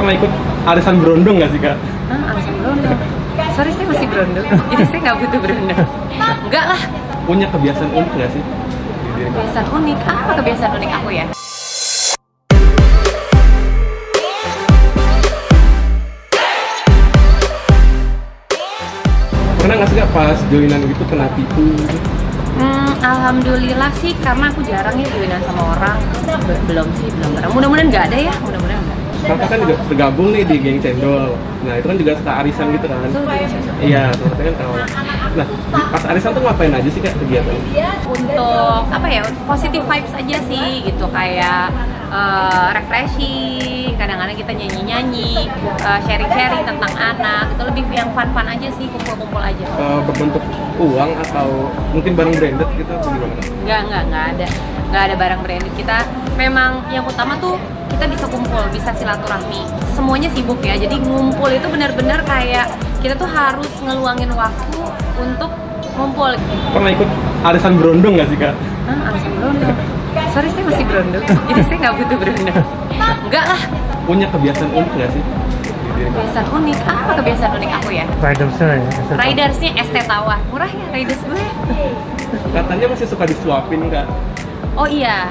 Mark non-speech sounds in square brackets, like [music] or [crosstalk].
pernah ikut arisan berondong nggak sih kak? Hah, alasan berondong? Sorry, saya masih berondong. [laughs] Jadi saya nggak butuh berondong. Enggak lah. Punya kebiasaan unik nggak sih? Kebiasaan unik. Apa kebiasaan unik aku ya? Pernah nggak sih kak pas joinan gitu kena tipu? Hmm, alhamdulillah sih karena aku jarang ya joinan sama orang. Be- belum sih, belum pernah. Mudah-mudahan nggak ada ya, mudah-mudahan. Kakak kan juga tergabung nih di geng cendol. Nah itu kan juga suka arisan gitu kan? Iya, ternyata kan tahu. Nah pas arisan tuh ngapain aja sih kak kegiatan? Untuk apa ya? Positive vibes aja sih gitu kayak eh, refreshing, kadang-kadang kita nyanyi-nyanyi, eh, sharing-sharing tentang anak. Itu lebih yang fun-fun aja sih, kumpul-kumpul aja. Eh, berbentuk uang atau mungkin barang branded gitu atau gimana kak? Nggak, nggak, nggak ada. Nggak ada barang branded. Kita memang yang utama tuh kita bisa kumpul, bisa silaturahmi. Semuanya sibuk ya, jadi ngumpul itu benar-benar kayak kita tuh harus ngeluangin waktu untuk ngumpul. Pernah ikut arisan berondong nggak sih kak? Hah, alasan berondong? Sorry, saya masih berondong. [laughs] Jadi saya nggak butuh berondong. Enggak lah. Punya kebiasaan unik nggak sih? Kebiasaan unik. Apa kebiasaan unik aku ya? Ridersnya ya? Ridersnya ST Tawa. Murah ya Riders gue. Katanya masih suka disuapin kak. Oh iya,